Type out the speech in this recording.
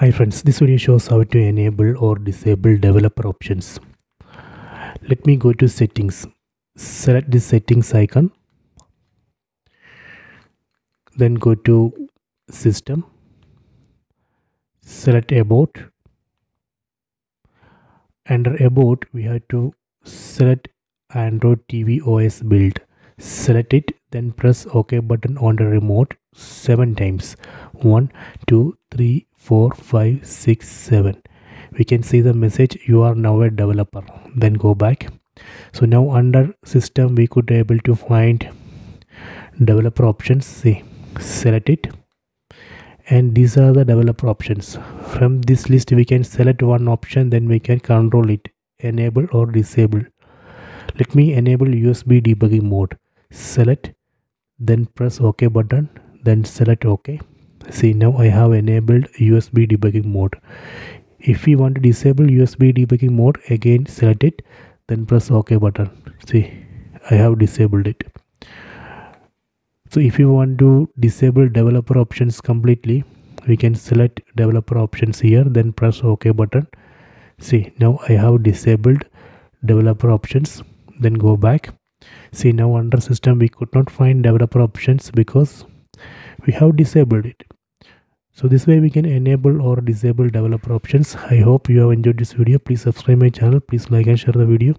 Hi friends, this video shows how to enable or disable developer options. Let me go to settings. Select the settings icon. Then go to system. Select about. Under about we have to select Android TV OS build. Select it then press OK button on the remote 7 times. 1, 2, 3, 4 5 6 7 we can see the message you are now a developer. Then go back. So now under system we could able to find developer options. See select it. And these are the developer options. From this list we can select one option then we can control it enable or disable. Let me enable usb debugging mode. Select then press ok button then select ok see now I have enabled USB debugging mode. If we want to disable USB debugging mode again select it then press OK button. See I have disabled it. So if you want to disable developer options completely we can select developer options here then press OK button. See now I have disabled developer options then go back. See now under system we could not find developer options because we have disabled it so this way we can enable or disable developer options. I hope you have enjoyed this video. Please subscribe my channel. Please like and share the video